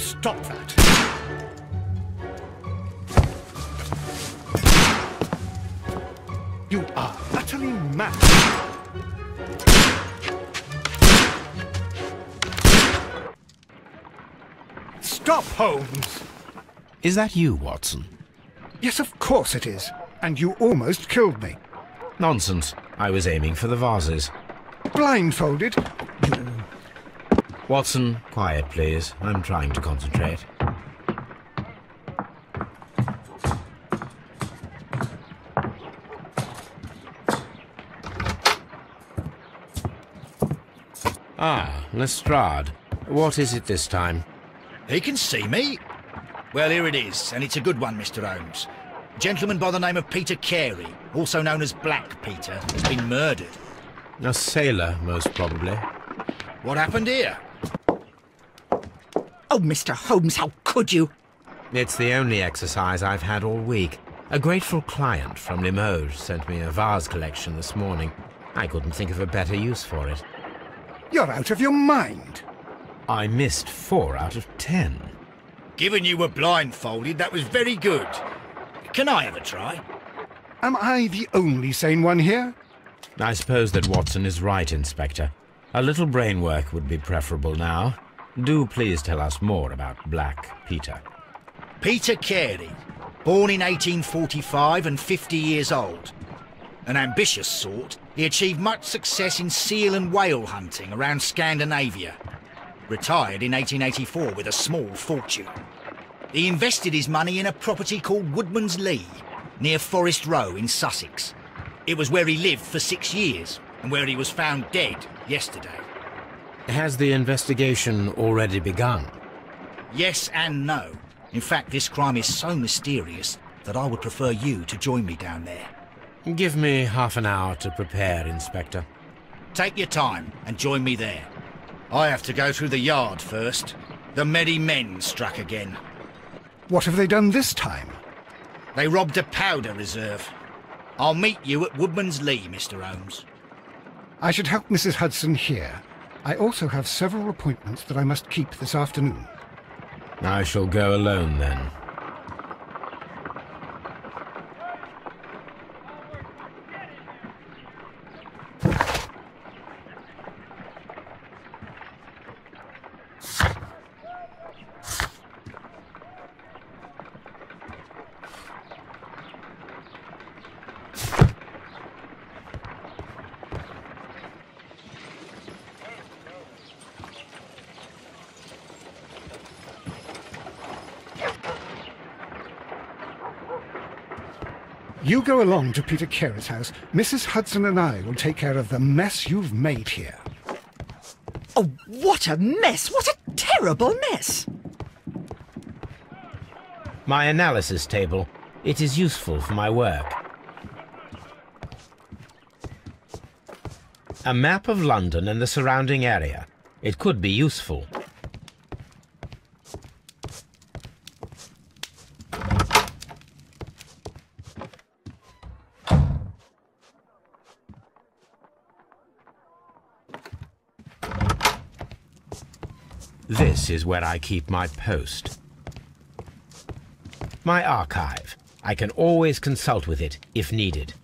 Holmes, will you stop that? You are utterly mad. Stop, Holmes! Is that you, Watson? Yes, of course it is. And you almost killed me. Nonsense. I was aiming for the vases. Blindfolded? Watson, quiet, please. I'm trying to concentrate. Ah, Lestrade. What is it this time? He can see me. Well, here it is, and it's a good one, Mr. Holmes. A gentleman by the name of Peter Carey, also known as Black Peter, has been murdered. A sailor, most probably. What happened here? Oh, Mr. Holmes, how could you? It's the only exercise I've had all week. A grateful client from Limoges sent me a vase collection this morning. I couldn't think of a better use for it. You're out of your mind. I missed four out of ten. Given you were blindfolded, that was very good. Can I have a try? Am I the only sane one here? I suppose that Watson is right, Inspector. A little brain work would be preferable now. Do please tell us more about Black Peter. Peter Carey, born in 1845 and 50 years old. An ambitious sort, he achieved much success in seal and whale hunting around Scandinavia. Retired in 1884 with a small fortune. He invested his money in a property called Woodman's Lee, near Forest Row in Sussex. It was where he lived for six years, and where he was found dead yesterday. Has the investigation already begun? Yes and no. In fact, this crime is so mysterious that I would prefer you to join me down there. Give me half an hour to prepare, Inspector. Take your time and join me there. I have to go through the yard first. The Medi men struck again. What have they done this time? They robbed a powder reserve. I'll meet you at Woodman's Lee, Mr. Holmes. I should help Mrs. Hudson here. I also have several appointments that I must keep this afternoon. I shall go alone then. You go along to Peter Carey's house. Mrs. Hudson and I will take care of the mess you've made here. Oh, what a mess! What a terrible mess! My analysis table. It is useful for my work. A map of London and the surrounding area. It could be useful. This is where I keep my post. My archive. I can always consult with it if needed.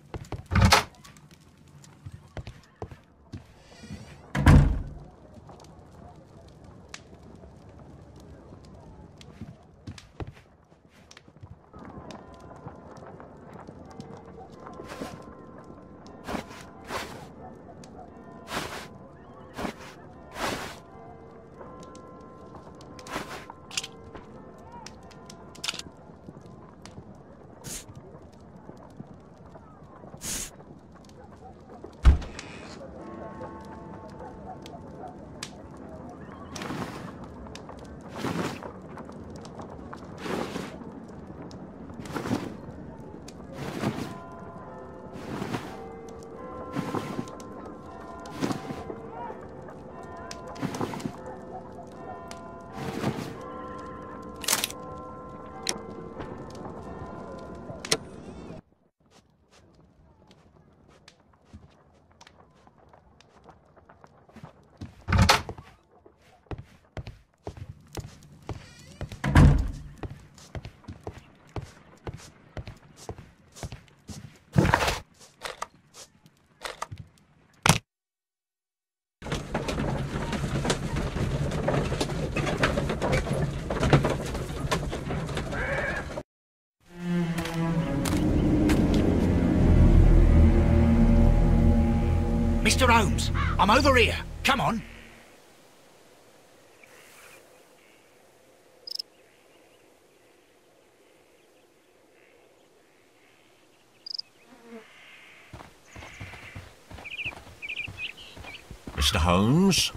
Mr. Holmes, I'm over here. Come on. Mr. Holmes?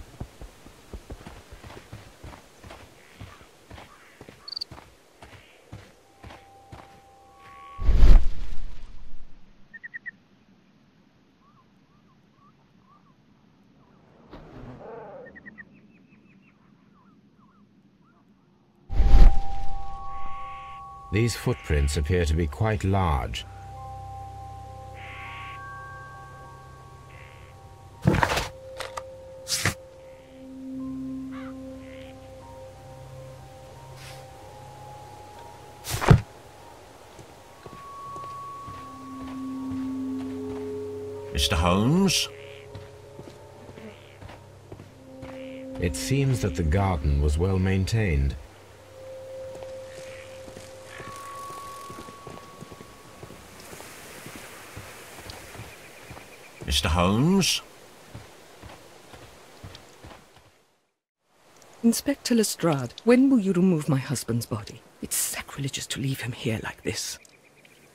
These footprints appear to be quite large. Mr. Holmes? It seems that the garden was well maintained. Mr. Holmes? Inspector Lestrade, when will you remove my husband's body? It's sacrilegious to leave him here like this.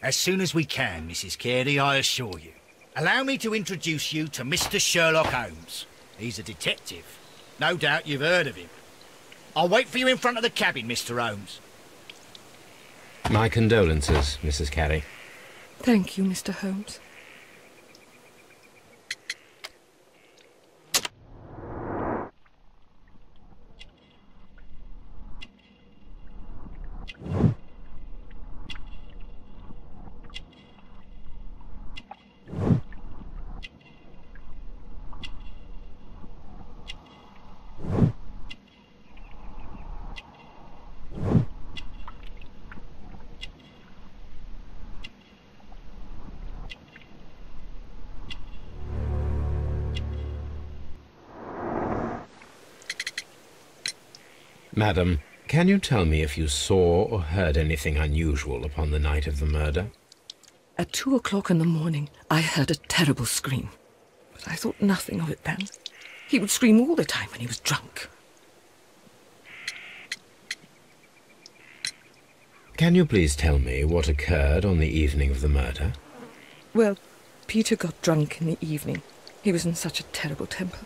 As soon as we can, Mrs. Carey, I assure you. Allow me to introduce you to Mr. Sherlock Holmes. He's a detective. No doubt you've heard of him. I'll wait for you in front of the cabin, Mr. Holmes. My condolences, Mrs. Carey. Thank you, Mr. Holmes. Madam, can you tell me if you saw or heard anything unusual upon the night of the murder? At two o'clock in the morning, I heard a terrible scream. But I thought nothing of it then. He would scream all the time when he was drunk. Can you please tell me what occurred on the evening of the murder? Well, Peter got drunk in the evening. He was in such a terrible temper.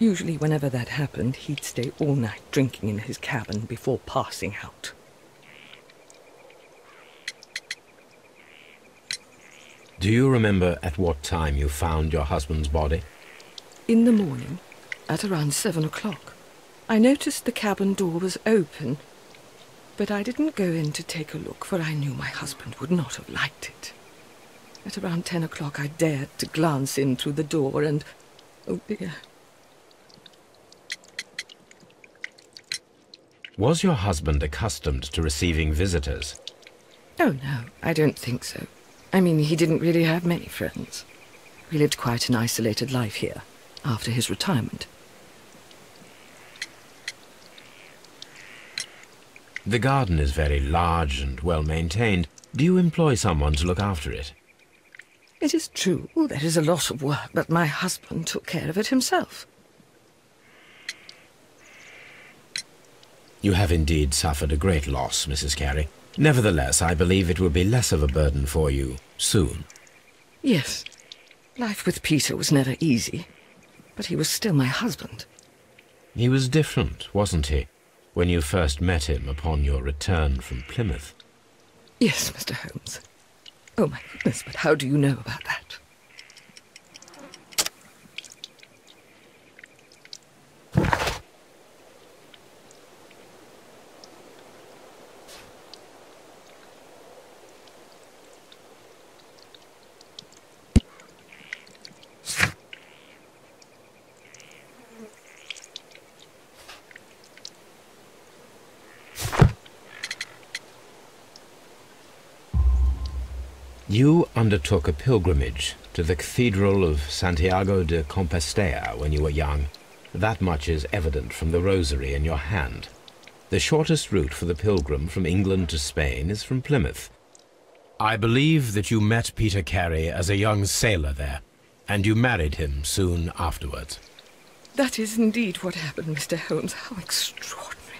Usually, whenever that happened, he'd stay all night drinking in his cabin before passing out. Do you remember at what time you found your husband's body? In the morning, at around seven o'clock, I noticed the cabin door was open, but I didn't go in to take a look, for I knew my husband would not have liked it. At around ten o'clock, I dared to glance in through the door, and oh dear, Was your husband accustomed to receiving visitors? Oh, no, I don't think so. I mean, he didn't really have many friends. We lived quite an isolated life here, after his retirement. The garden is very large and well maintained. Do you employ someone to look after it? It is true, there is a lot of work, but my husband took care of it himself. You have indeed suffered a great loss, Mrs. Carey. Nevertheless, I believe it will be less of a burden for you soon. Yes, life with Peter was never easy, but he was still my husband. He was different, wasn't he, when you first met him upon your return from Plymouth? Yes, Mr. Holmes. Oh, my goodness, but how do you know about that? You undertook a pilgrimage to the Cathedral of Santiago de Compostela when you were young. That much is evident from the rosary in your hand. The shortest route for the pilgrim from England to Spain is from Plymouth. I believe that you met Peter Carey as a young sailor there, And you married him soon afterwards. That is indeed what happened, Mr. Holmes. How extraordinary.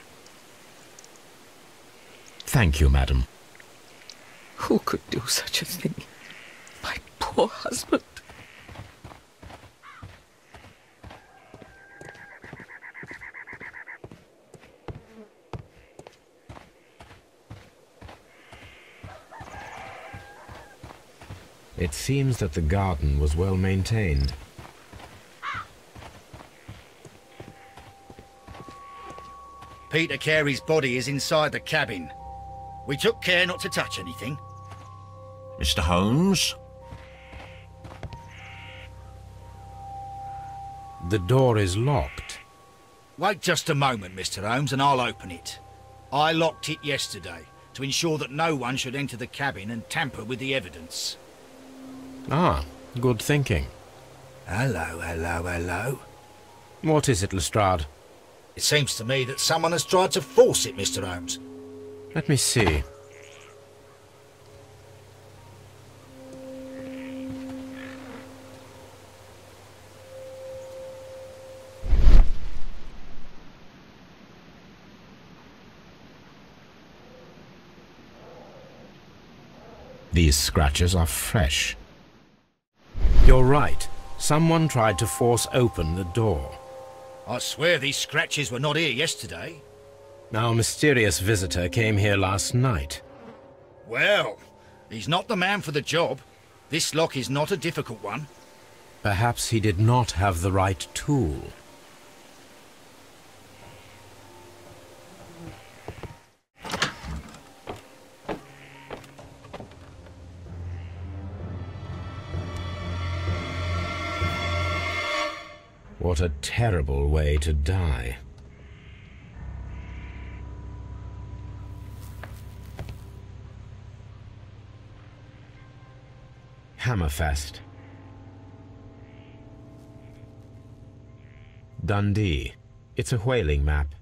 Thank you, madam. Who could do such a thing? My poor husband. It seems that the garden was well maintained. Peter Carey's body is inside the cabin. We took care not to touch anything. Mr. Holmes? The door is locked. Wait just a moment, Mr. Holmes, and I'll open it. I locked it yesterday to ensure that no one should enter the cabin and tamper with the evidence. Ah, good thinking. Hello, hello, hello. What is it, Lestrade? It seems to me that someone has tried to force it, Mr. Holmes. Let me see. These scratches are fresh. You're right. Someone tried to force open the door. I swear these scratches were not here yesterday. Our mysterious visitor came here last night. Well, he's not the man for the job. This lock is not a difficult one. Perhaps he did not have the right tool. What a terrible way to die. Hammerfest. Dundee. It's a whaling map.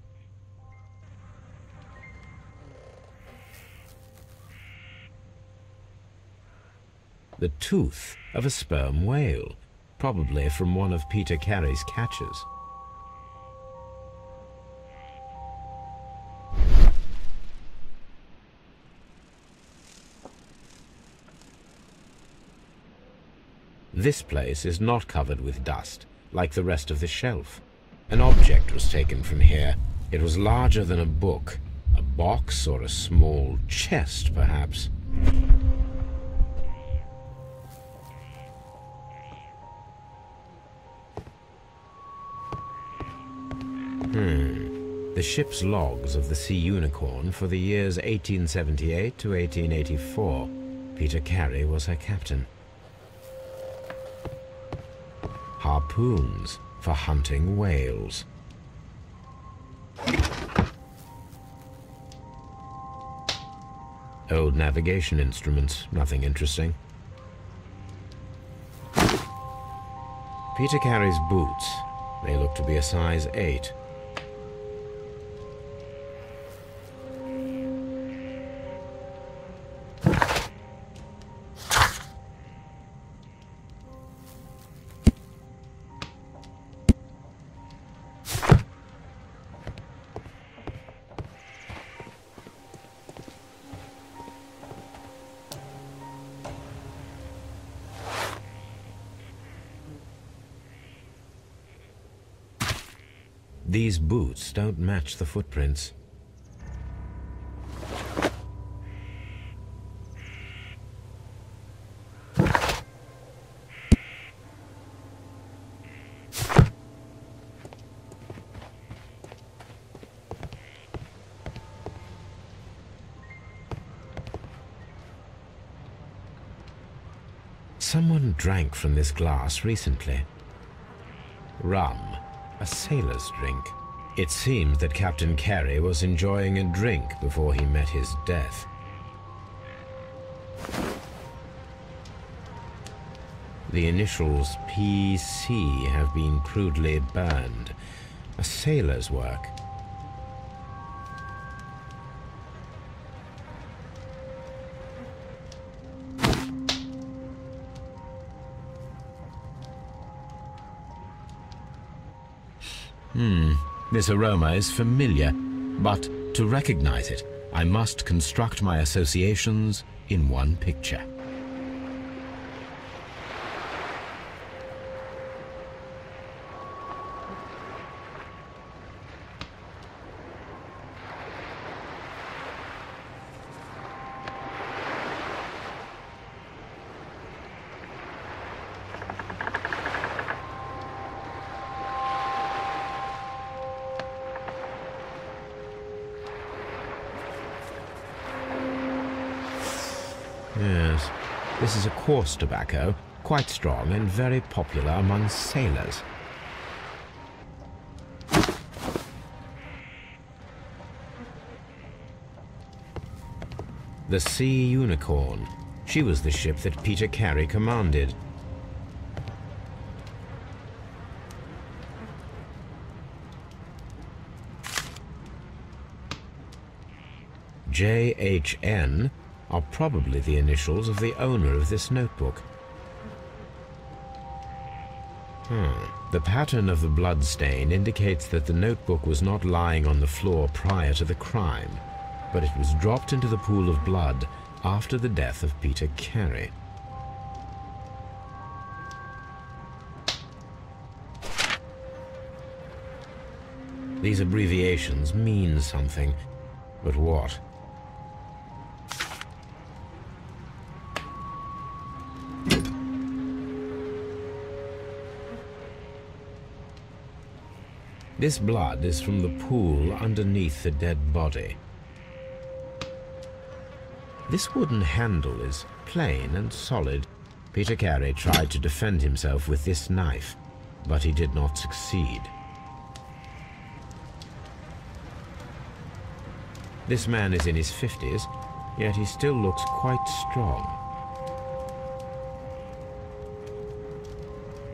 The tooth of a sperm whale, probably from one of Peter Carey's catches. This place is not covered with dust, like the rest of the shelf. An object was taken from here. It was larger than a book. A box or a small chest, perhaps. Hmm. The ship's logs of the Sea Unicorn for the years 1878 to 1884. Peter Carey was her captain. Harpoons for hunting whales. Old navigation instruments, nothing interesting. Peter Carey's boots. They look to be a size 8. These boots don't match the footprints. Someone drank from this glass recently. Rum, a sailor's drink. It seems that Captain Carey was enjoying a drink before he met his death. The initials PC have been crudely burned. A sailor's work. Hmm, this aroma is familiar, but to recognize it, I must construct my associations in one picture. Yes, this is a coarse tobacco, quite strong and very popular among sailors. The Sea Unicorn. She was the ship that Peter Carey commanded. JHN are probably the initials of the owner of this notebook. Hmm. The pattern of the blood stain indicates that the notebook was not lying on the floor prior to the crime, but it was dropped into the pool of blood after the death of Peter Carey. These abbreviations mean something, but what? This blood is from the pool underneath the dead body. This wooden handle is plain and solid. Peter Carey tried to defend himself with this knife, but he did not succeed. This man is in his 50s, yet he still looks quite strong.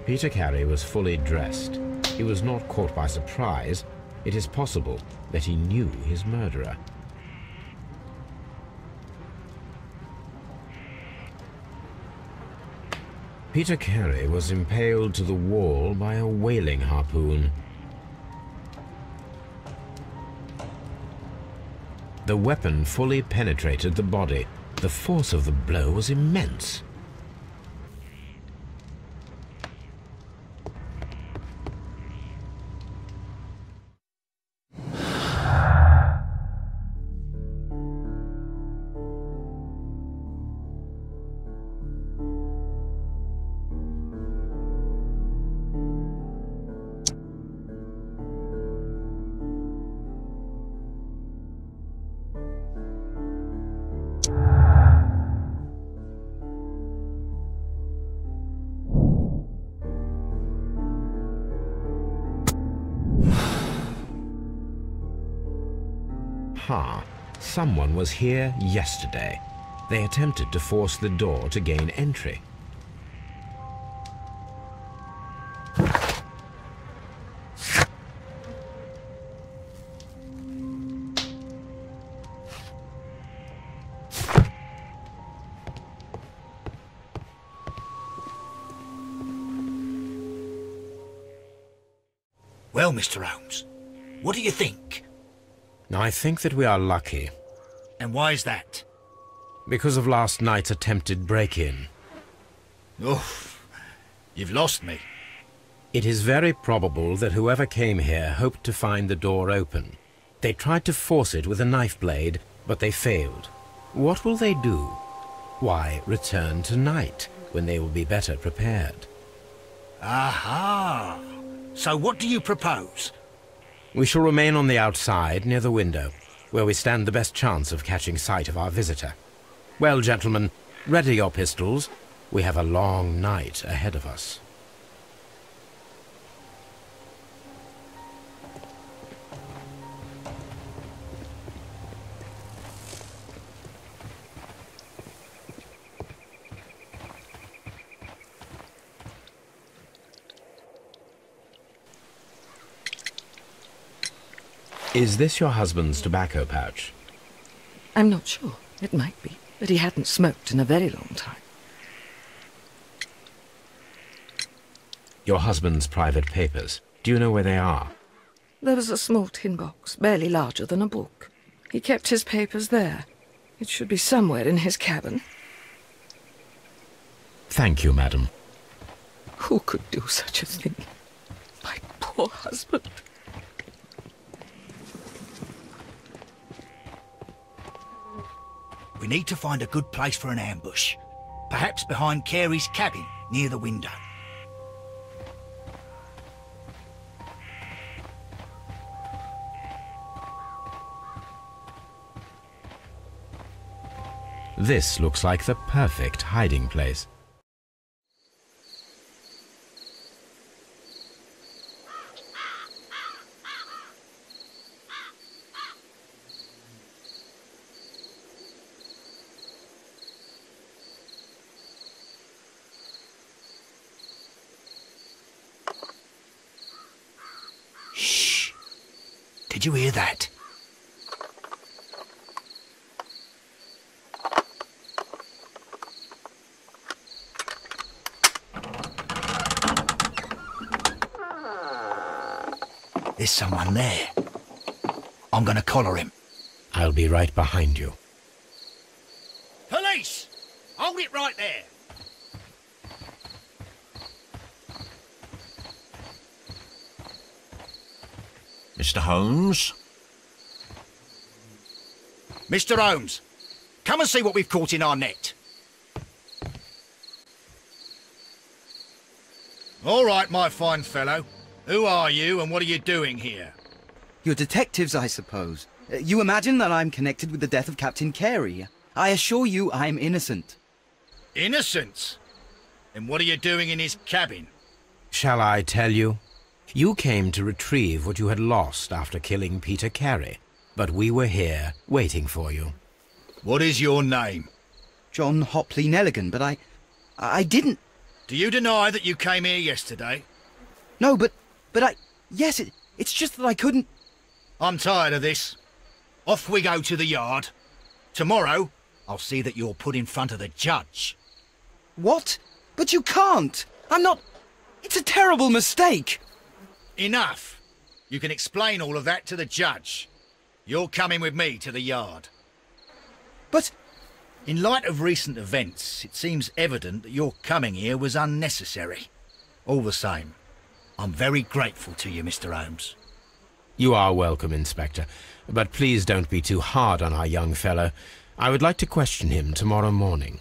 Peter Carey was fully dressed. He was not caught by surprise. It is possible that he knew his murderer. Peter Carey was impaled to the wall by a whaling harpoon. The weapon fully penetrated the body. The force of the blow was immense. Ha! Someone was here yesterday. They attempted to force the door to gain entry. Well, Mr. Holmes, what do you think? I think that we are lucky And why is that? because of last night's attempted break-in. Oh, you've lost me. It is very probable that whoever came here hoped to find the door open. They tried to force it with a knife blade, but they failed. What will they do? Why, return tonight, when they will be better prepared. Aha! So what do you propose? We shall remain on the outside, near the window, where we stand the best chance of catching sight of our visitor. Well, gentlemen, ready your pistols. We have a long night ahead of us. Is this your husband's tobacco pouch? I'm not sure. It might be. But he hadn't smoked in a very long time. Your husband's private papers. Do you know where they are? There was a small tin box, barely larger than a book. He kept his papers there. It should be somewhere in his cabin. Thank you, madam. Who could do such a thing? My poor husband. We need to find a good place for an ambush. Perhaps behind Carey's cabin, near the window. This looks like the perfect hiding place. Shh. Did you hear that? There's someone there. I'm gonna collar him. I'll be right behind you. Police! Hold it right there. Mr. Holmes? Mr. Holmes, come and see what we've caught in our net. All right, my fine fellow. Who are you and what are you doing here? You're detectives, I suppose. Uh, You imagine that I'm connected with the death of Captain Carey. I assure you I'm innocent. Innocent? And what are you doing in his cabin? Shall I tell you? You came to retrieve what you had lost after killing Peter Carey, but we were here waiting for you. What is your name? John Hopley Nelligan, but I... I didn't... Do you deny that you came here yesterday? No, but... But I... Yes, it, it's just that I couldn't... I'm tired of this. Off we go to the yard. Tomorrow, I'll see that you're put in front of the judge. What? But you can't! I'm not... It's a terrible mistake! Enough. You can explain all of that to the judge. You're coming with me to the yard. But... In light of recent events, it seems evident that your coming here was unnecessary. All the same, I'm very grateful to you, Mr. Holmes. You are welcome, Inspector, but please don't be too hard on our young fellow. I would like to question him tomorrow morning.